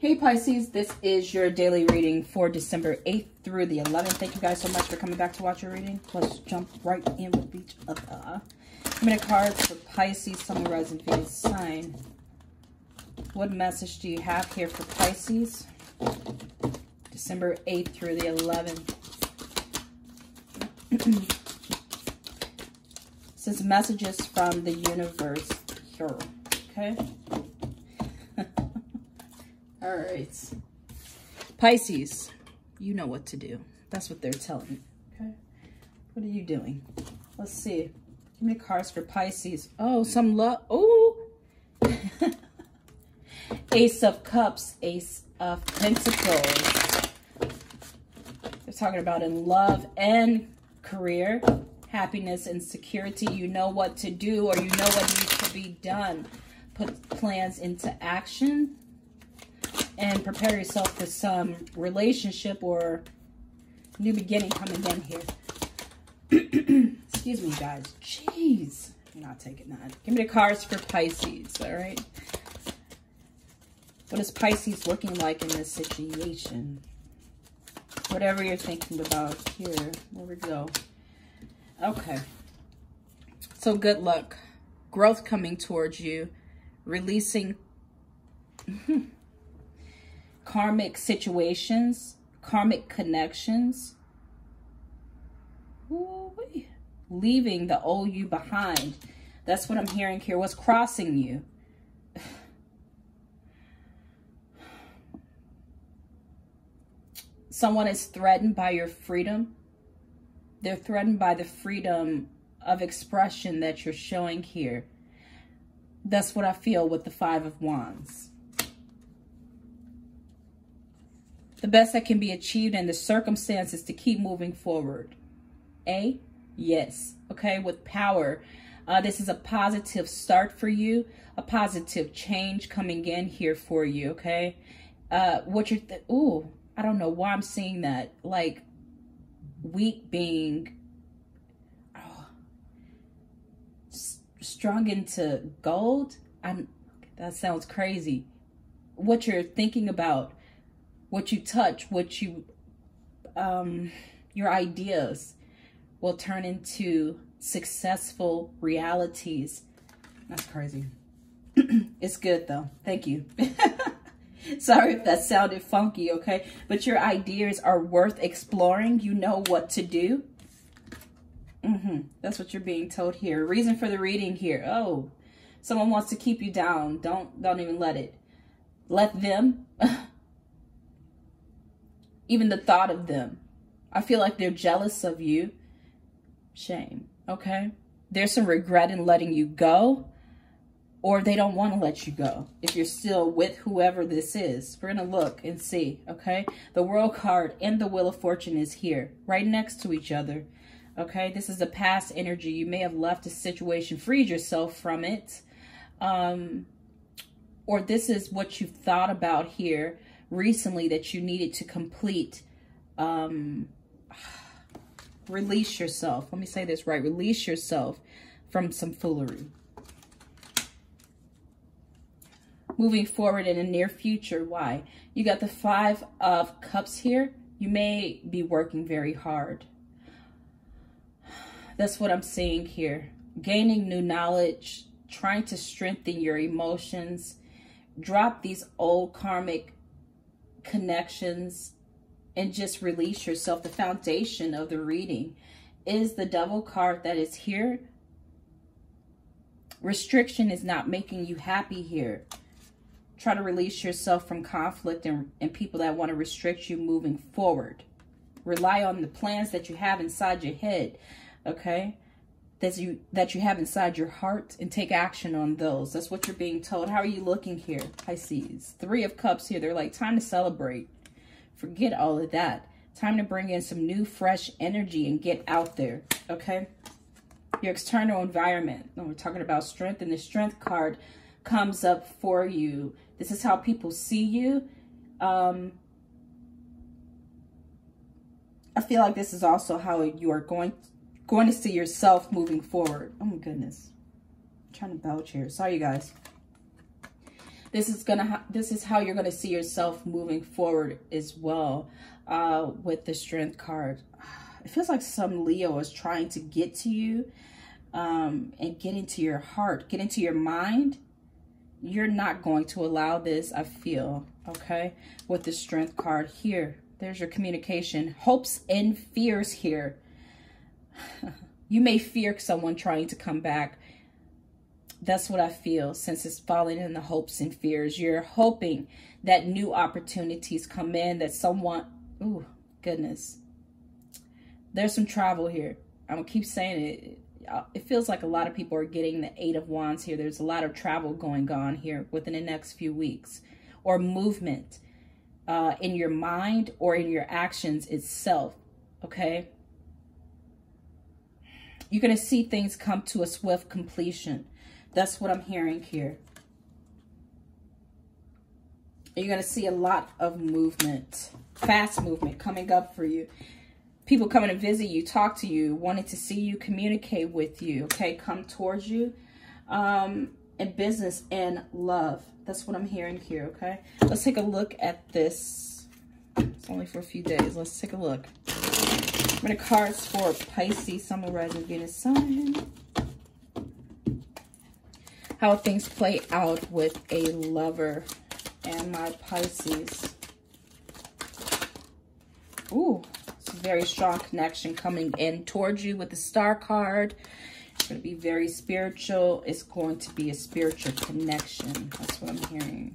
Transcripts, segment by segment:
Hey Pisces, this is your daily reading for December 8th through the 11th. Thank you guys so much for coming back to watch your reading. Let's jump right in with each other. I'm going to card for Pisces, Sun, Rising, Venus sign. What message do you have here for Pisces? December 8th through the 11th. Since messages from the universe here. Okay. All right. Pisces, you know what to do. That's what they're telling you. Okay. What are you doing? Let's see. Give me cards for Pisces. Oh, some love. Oh. Ace of Cups, Ace of Pentacles. They're talking about in love and career, happiness and security. You know what to do or you know what needs to be done. Put plans into action and prepare yourself for some relationship or new beginning coming in here. Excuse me, guys. Jeez. You're not taking that. Give me the cards for Pisces, all right? What is Pisces looking like in this situation? Whatever you're thinking about here. There we go. Okay. So good luck. Growth coming towards you. Releasing... karmic situations, karmic connections. Ooh, leaving the old you behind. That's what I'm hearing here. What's crossing you? Someone is threatened by your freedom. They're threatened by the freedom of expression that you're showing here. That's what I feel with the Five of Wands. The best that can be achieved in the circumstances to keep moving forward. A, yes. Okay, with power. Uh, this is a positive start for you, a positive change coming in here for you, okay? Uh, what you're, th ooh, I don't know why I'm seeing that. Like, weak being oh, strung into gold. I'm, that sounds crazy. What you're thinking about what you touch, what you, um, your ideas will turn into successful realities. That's crazy. it's good though. Thank you. Sorry if that sounded funky, okay? But your ideas are worth exploring. You know what to do. Mm -hmm. That's what you're being told here. Reason for the reading here. Oh, someone wants to keep you down. Don't don't even let it. Let them even the thought of them. I feel like they're jealous of you. Shame, okay? There's some regret in letting you go or they don't want to let you go if you're still with whoever this is. We're going to look and see, okay? The World card and the Wheel of Fortune is here, right next to each other, okay? This is the past energy. You may have left a situation, freed yourself from it, um, or this is what you thought about here recently that you needed to complete. Um, release yourself. Let me say this right. Release yourself from some foolery. Moving forward in the near future. Why? You got the five of cups here. You may be working very hard. That's what I'm seeing here. Gaining new knowledge, trying to strengthen your emotions. Drop these old karmic connections and just release yourself. The foundation of the reading is the Devil card that is here. Restriction is not making you happy here. Try to release yourself from conflict and, and people that want to restrict you moving forward. Rely on the plans that you have inside your head, okay? That you, that you have inside your heart and take action on those. That's what you're being told. How are you looking here, Pisces? Three of Cups here. They're like, time to celebrate. Forget all of that. Time to bring in some new, fresh energy and get out there, okay? Your external environment. We're talking about strength, and the strength card comes up for you. This is how people see you. Um, I feel like this is also how you are going going to see yourself moving forward. Oh my goodness. I'm trying to belch here. Sorry, you guys. this is gonna this is how you're gonna see yourself moving forward as well uh, with the strength card. It feels like some Leo is trying to get to you um, and get into your heart, get into your mind. You're not going to allow this, I feel, okay? With the strength card here. There's your communication. Hopes and fears here. you may fear someone trying to come back that's what I feel since it's falling in the hopes and fears. You're hoping that new opportunities come in, that someone, oh, goodness. There's some travel here. I'm going to keep saying it. It feels like a lot of people are getting the Eight of Wands here. There's a lot of travel going on here within the next few weeks. Or movement uh, in your mind or in your actions itself. Okay? You're going to see things come to a swift completion. That's what I'm hearing here. You're going to see a lot of movement, fast movement coming up for you. People coming to visit you, talk to you, wanting to see you, communicate with you, okay? Come towards you um, in business and love. That's what I'm hearing here, okay? Let's take a look at this. It's only for a few days. Let's take a look. I'm going cards for Pisces, Sun, Rising, Venus, Sun how things play out with a lover and my Pisces. Ooh, it's a very strong connection coming in towards you with the star card. It's going to be very spiritual. It's going to be a spiritual connection. That's what I'm hearing.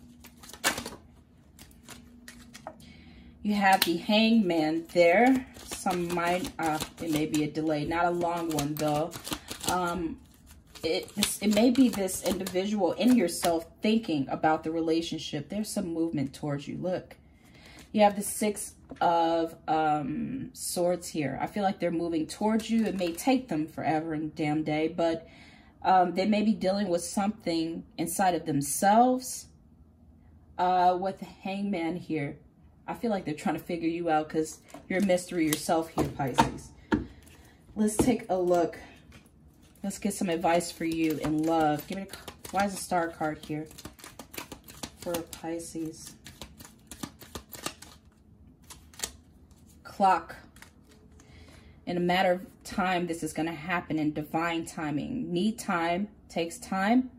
You have the hangman there. Some might, uh, it may be a delay. Not a long one, though. Um, it, it may be this individual in yourself thinking about the relationship. There's some movement towards you. Look, you have the six of um, swords here. I feel like they're moving towards you. It may take them forever and damn day, but um, they may be dealing with something inside of themselves uh, with the hangman here. I feel like they're trying to figure you out because you're a mystery yourself here, Pisces. Let's take a look Let's get some advice for you in love. Give me a, why is a star card here for Pisces? Clock. In a matter of time, this is going to happen in divine timing. Need time, takes time.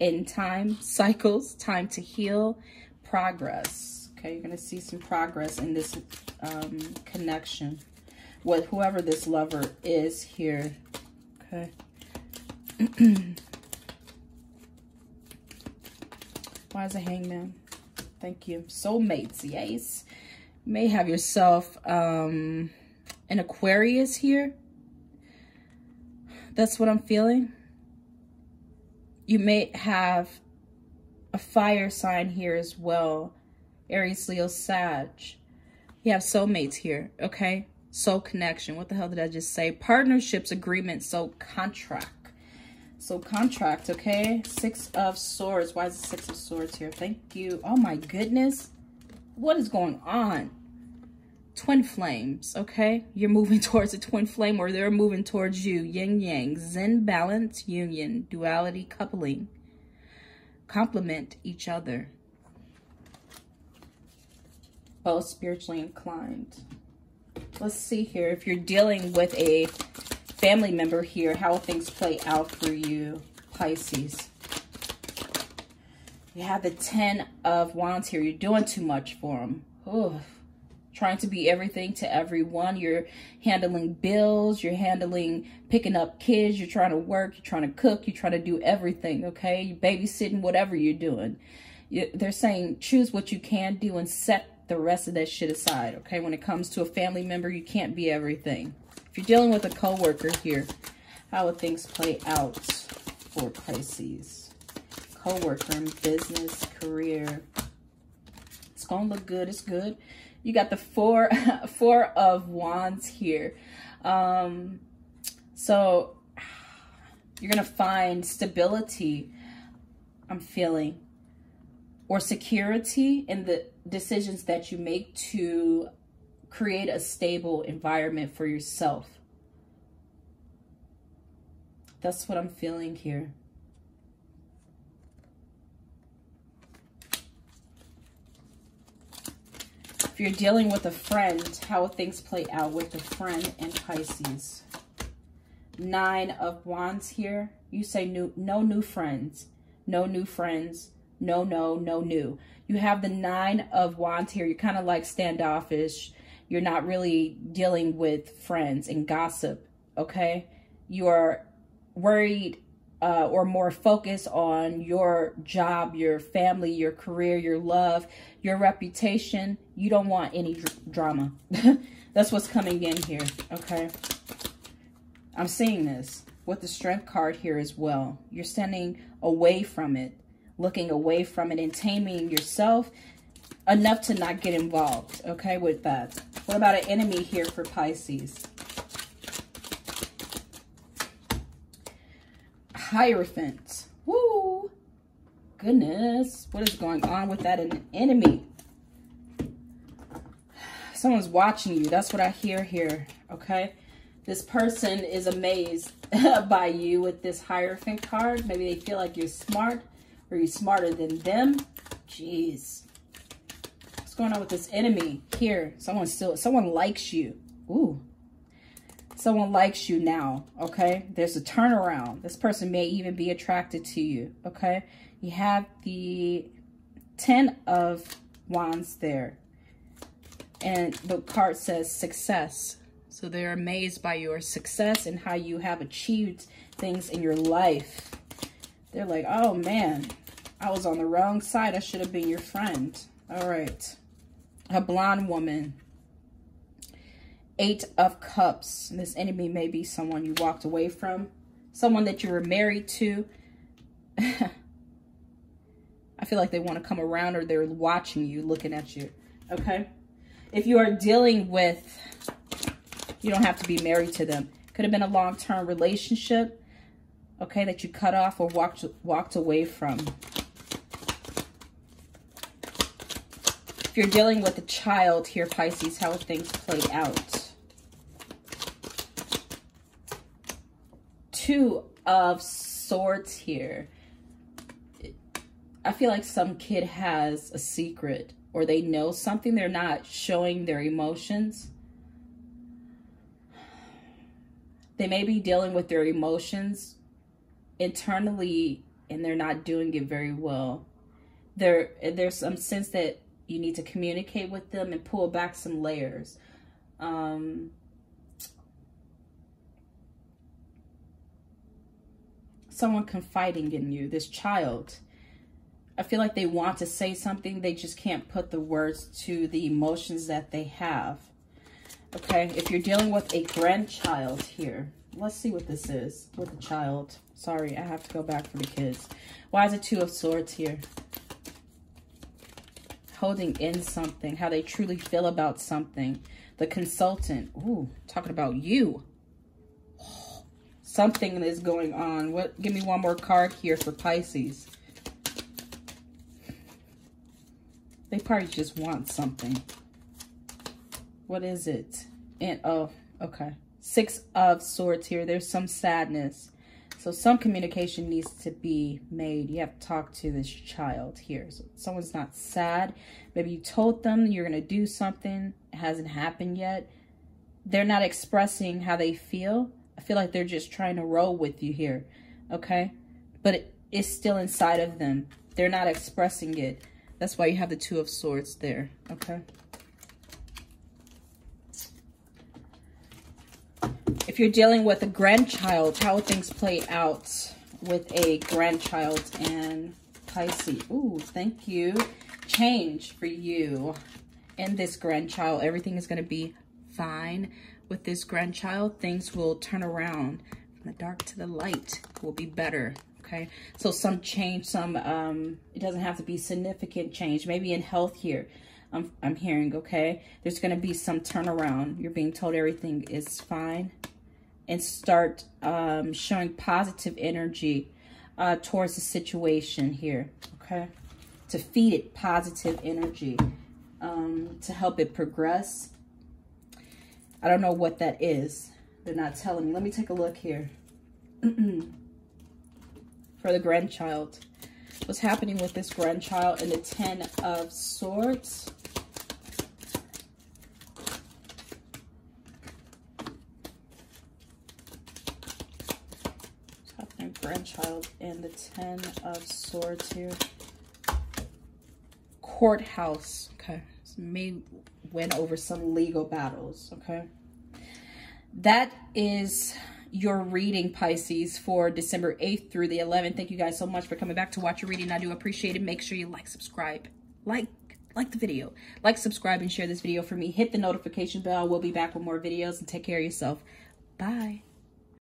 In time, cycles, time to heal, progress. Okay, you're going to see some progress in this um, connection with whoever this lover is here. Okay. Why is a hangman? Thank you. Soulmates, yes. You may have yourself um, an Aquarius here. That's what I'm feeling. You may have a fire sign here as well. Aries, Leo, Sag. You have soulmates here, okay? Soul connection. What the hell did I just say? Partnerships, agreement, soul contract. So contract, okay? Six of swords. Why is the six of swords here? Thank you. Oh my goodness. What is going on? Twin flames, okay? You're moving towards a twin flame or they're moving towards you. Yin yang, zen, balance, union, duality, coupling. Complement each other. Both spiritually inclined. Let's see here. If you're dealing with a family member here, how things play out for you, Pisces. You have the Ten of Wands here. You're doing too much for them. Ooh, trying to be everything to everyone. You're handling bills. You're handling picking up kids. You're trying to work. You're trying to cook. You're trying to do everything, okay? You're babysitting, whatever you're doing. They're saying choose what you can do and set the rest of that shit aside, okay? When it comes to a family member, you can't be everything. If you're dealing with a coworker here, how would things play out for Pisces? Coworker in business, career. It's to look good. It's good. You got the four, four of wands here. Um, so you're to find stability, I'm feeling, or security in the decisions that you make to create a stable environment for yourself. That's what I'm feeling here. If you're dealing with a friend, how will things play out with a friend and Pisces? Nine of Wands here. You say new, no new friends. No new friends. No, no, no new. You have the Nine of Wands here. You're kind of like standoffish. You're not really dealing with friends and gossip, okay? You are worried uh, or more focused on your job, your family, your career, your love, your reputation. You don't want any dr drama. That's what's coming in here, okay? I'm seeing this with the strength card here as well. You're standing away from it, looking away from it and taming yourself enough to not get involved, okay, with that. What about an enemy here for Pisces? Hierophant. Woo! Goodness. What is going on with that an enemy? Someone's watching you. That's what I hear here, okay? This person is amazed by you with this Hierophant card. Maybe they feel like you're smart or you're smarter than them. Jeez. What's going on with this enemy here? Someone still, someone likes you. Ooh, someone likes you now, okay? There's a turnaround. This person may even be attracted to you, okay? You have the 10 of wands there. And the card says success. So they're amazed by your success and how you have achieved things in your life. They're like, oh man, I was on the wrong side. I should have been your friend. All right. A blonde woman Eight of Cups. This enemy may be someone you walked away from. Someone that you were married to. I feel like they want to come around or they're watching you, looking at you. Okay? If you are dealing with, you don't have to be married to them. Could have been a long-term relationship, okay, that you cut off or walked, walked away from. If you're dealing with a child here, Pisces, how things play out. two of swords here. I feel like some kid has a secret or they know something. They're not showing their emotions. They may be dealing with their emotions internally and they're not doing it very well. There, there's some sense that you need to communicate with them and pull back some layers. Um, someone confiding in you, this child. I feel like they want to say something. They just can't put the words to the emotions that they have. Okay, if you're dealing with a grandchild here, let's see what this is with the child. Sorry, I have to go back for the kids. Why is it two of swords here? Holding in something, how they truly feel about something. The consultant, ooh, talking about you something is going on. What? Give me one more card here for Pisces. They probably just want something. What is it? And oh, okay. Six of swords here. There's some sadness. So some communication needs to be made. You have to talk to this child here. So someone's not sad. Maybe you told them you're going to do something. It hasn't happened yet. They're not expressing how they feel. I feel like they're just trying to roll with you here, okay? But it, it's still inside of them. They're not expressing it. That's why you have the Two of Swords there, okay? If you're dealing with a grandchild, how things play out with a grandchild and Pisces? Ooh, thank you. Change for you and this grandchild. Everything is going to be fine with this grandchild, things will turn around from the dark to the light. will be better, okay? So some change, some, um, it doesn't have to be significant change. Maybe in health here, I'm, I'm hearing, okay? There's going to be some turnaround. You're being told everything is fine. And start um, showing positive energy uh, towards the situation here, okay? To feed it positive energy, um, to help it progress I don't know what that is. They're not telling me. Let me take a look here. For the grandchild. What's happening with this grandchild and the Ten of Swords? Grandchild and the Ten of Swords here. Courthouse. Okay. May win over some legal battles. Okay. That is your reading, Pisces, for December 8th through the 11th. Thank you guys so much for coming back to watch your reading. I do appreciate it. Make sure you like, subscribe, like, like the video. Like, subscribe, and share this video for me. Hit the notification bell. We'll be back with more videos, and take care of yourself. Bye.